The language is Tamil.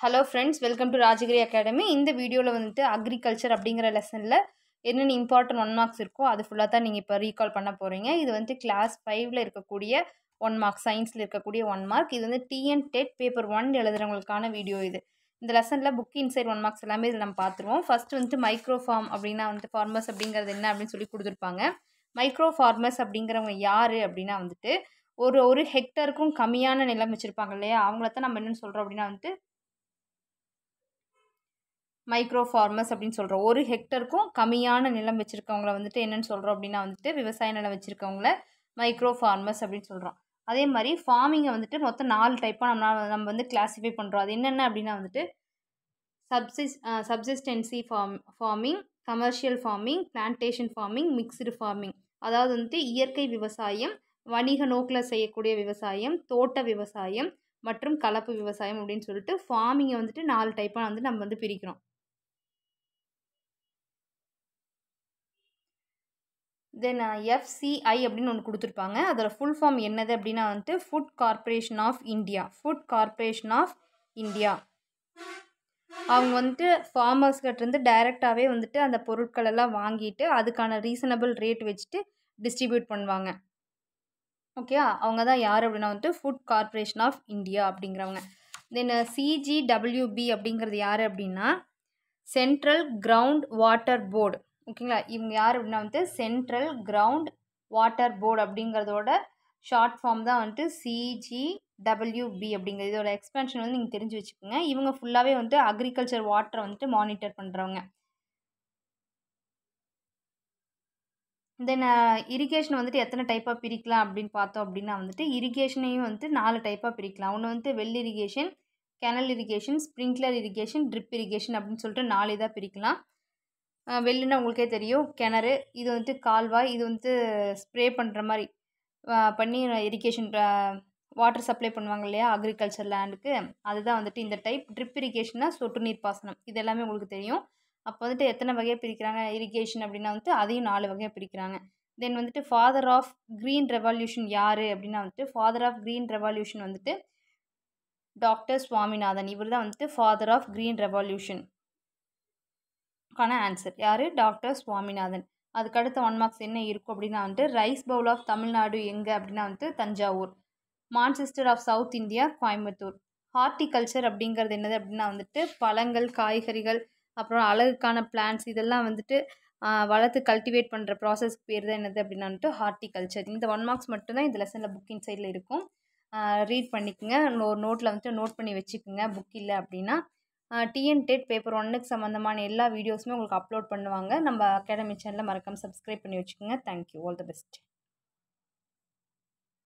Hello friends welcome to Rajagiri academy இந்த வீடியோவில் வந்துட்டு அக்ரிகல்ச்சர் அப்படிங்கிற லெசனில் என்னென்ன இம்பார்ட்டன்ட் ஒன் மார்க்ஸ் இருக்கோ அது ஃபுல்லாக தான் நீங்கள் இப்போ ரீகால் பண்ண போகிறீங்க இது வந்து கிளாஸ் ஃபைவ்ல இருக்கக்கூடிய ஒன் மார்க் சயின்ஸில் இருக்கக்கூடிய ஒன் மார்க் இது வந்து டிஎன் டெட் பேப்பர் ஒன் எழுதுறவங்களுக்கான வீடியோ இது. இந்த லெசனில் புக் இன்சைட் ஒன் மார்க்ஸ் எல்லாமே இதில் நம்ம பார்த்துருவோம். ஃபஸ்ட்டு வந்துட்டு மைக்ரோ ஃபார்ம் அப்படின்னா வந்துட்டு ஃபார்மர்ஸ் அப்படிங்கிறது என்ன அப்படின்னு சொல்லி கொடுத்துருப்பாங்க. மைக்ரோ ஃபார்மர்ஸ் அப்படிங்கிறவங்க யார் அப்படின்னா வந்துட்டு ஒரு ஒரு ஹெக்டருக்கும் கம்மியான நிலம் வச்சுருப்பாங்க இல்லையா? அவங்கள தான் நம்ம என்னென்னு சொல்கிறோம் அப்படின்னா வந்துட்டு மைக்ரோ ஃபார்மர்ஸ் அப்படின்னு சொல்கிறோம் ஒரு ஹெக்டருக்கும் கம்மியான நிலம் வச்சுருக்கவங்கள வந்துட்டு என்னென்னு சொல்கிறோம் அப்படின்னா வந்துட்டு விவசாய நிலம் வச்சுருக்கவங்கள மைக்ரோ ஃபார்மர்ஸ் அப்படின்னு சொல்கிறோம் அதே மாதிரி ஃபார்மிங்கை வந்துட்டு மொத்தம் நாலு டைப்பாக நம்ம நம்ம வந்து கிளாஸிஃபை பண்ணுறோம் அது என்னென்ன அப்படின்னா வந்துட்டு சப்சிஸ் subsistence farm farming commercial farming plantation farming mixed farming அதாவது வந்துட்டு இயற்கை விவசாயம் வணிக நோக்கில் செய்யக்கூடிய விவசாயம் தோட்ட விவசாயம் மற்றும் கலப்பு விவசாயம் அப்படின்னு சொல்லிட்டு ஃபார்மிங்கை வந்துட்டு நாலு டைப்பாக வந்து நம்ம வந்து பிரிக்கிறோம். தென் எஃப்சிஐ அப்படின்னு ஒன்று கொடுத்துருப்பாங்க. அதோட ஃபுல் ஃபார்ம் என்னது அப்படின்னா வந்துட்டு food corporation of India food corporation of India அவங்க வந்துட்டு ஃபார்மர்ஸ்கிட்டருந்து டைரெக்டாகவே வந்துட்டு அந்த பொருட்கள் எல்லாம் வாங்கிட்டு அதுக்கான ரீசனபிள் ரேட் வச்சுட்டு டிஸ்ட்ரிபியூட் பண்ணுவாங்க. ஓகே அவங்க தான் யார் அப்படின்னா வந்துட்டு ஃபுட் கார்பரேஷன் ஆஃப் இந்தியா அப்படிங்கிறவங்க. தென் சிஜிடபிள்யூபி அப்படிங்கிறது யார் அப்படின்னா சென்ட்ரல் கிரவுண்ட் வாட்டர் போர்டு ஓகேங்களா? இவங்க யார் அப்படின்னா வந்துட்டு சென்ட்ரல் கிரவுண்ட் வாட்டர் போர்டு அப்படிங்கிறதோட ஷார்ட் ஃபார்ம் தான் வந்துட்டு சிஜி டபிள்யூபி அப்படிங்கிறது. இதோட எக்ஸ்பென்ஷன் வந்து நீங்கள் தெரிஞ்சு வச்சுக்கோங்க. இவங்க ஃபுல்லாகவே வந்துட்டு அக்ரிகல்ச்சர் வாட்டரை வந்துட்டு மானிட்டர் பண்ணுறவங்க தென் இரிகேஷன் வந்துட்டு எத்தனை டைப்பாக பிரிக்கலாம் அப்படின்னு பார்த்தோம் அப்படின்னா வந்துட்டு இரிகேஷனையும் வந்துட்டு நாலு டைப்பாக பிரிக்கலாம். ஒன்று வந்துட்டு well irrigation canal irrigation sprinkler irrigation drip irrigation அப்படின்னு சொல்லிட்டு நாலு இதாக பிரிக்கலாம். வெள்ளுன்னா உங்களுக்கே தெரியும். கிணறு இது வந்துட்டு கால்வாய் இது வந்துட்டு ஸ்ப்ரே பண்ணுற மாதிரி பண்ணி இரிகேஷன் வாட்டர் சப்ளை பண்ணுவாங்க இல்லையா அக்ரிகல்ச்சர் லேண்டுக்கு அதுதான் வந்துட்டு இந்த டைப் ட்ரிப் இரிகேஷன்னா சொட்டு நீர் பாசனம். இது எல்லாமே உங்களுக்கு தெரியும். அப்போ வந்துட்டு எத்தனை வகையாக பிரிக்கிறாங்க? இரிகேஷன் அப்படின்னா வந்துட்டு அதையும் நாலு வகையாக பிரிக்கிறாங்க. தென் வந்துட்டு ஃபாதர் ஆஃப் க்ரீன் ரெவல்யூஷன் யார் அப்படின்னா வந்துட்டு ஃபாதர் ஆஃப் க்ரீன் ரெவல்யூஷன் வந்துட்டு டாக்டர் சுவாமிநாதன். இவர் தான் வந்துட்டு ஃபாதர் ஆஃப் க்ரீன் ரெவல்யூஷன் கான ஆன்சர் யார்? டாக்டர் சுவாமிநாதன். அதுக்கு அடுத்த ஒன் மார்க்ஸ் என்ன இருக்கும் அப்படின்னா வந்துட்டு ரைஸ் பவுல் ஆஃப் தமிழ்நாடு எங்கே அப்படின்னா வந்துட்டு Thanjavur. Manchester of south India Coimbatore. Horticulture அப்படிங்கிறது என்னது அப்படின்னா வந்துட்டு பழங்கள் காய்கறிகள் அப்புறம் அழகுக்கான பிளான்ஸ் இதெல்லாம் வந்துட்டு வளர்த்து கல்டிவேட் பண்ணுற ப்ராசஸ்க்கு பேர் தான் என்னது அப்படின்னா வந்துட்டு ஹார்டிகல்ச்சர் இந்த ஒன் மார்க்ஸ் மட்டும்தான் இந்த லெசனில் புக் இன்சைடில் இருக்கும். ரீட் பண்ணிக்கோங்க. ஒரு நோட்டில் வந்துட்டு நோட் பண்ணி வச்சுக்கோங்க. புக் இல்லை அப்படின்னா டிஎன் டெட் பேப்பர் ஒன்னுக்கு சம்மந்தமான எல்லா வீடியோஸுமே உங்களுக்கு அப்லோட் பண்ணுவாங்க. நம்ம அகாடமி சேனலில் மறக்காமல் சப்ஸ்கிரைப் பண்ணி வச்சுக்கோங்க. Thank you all the best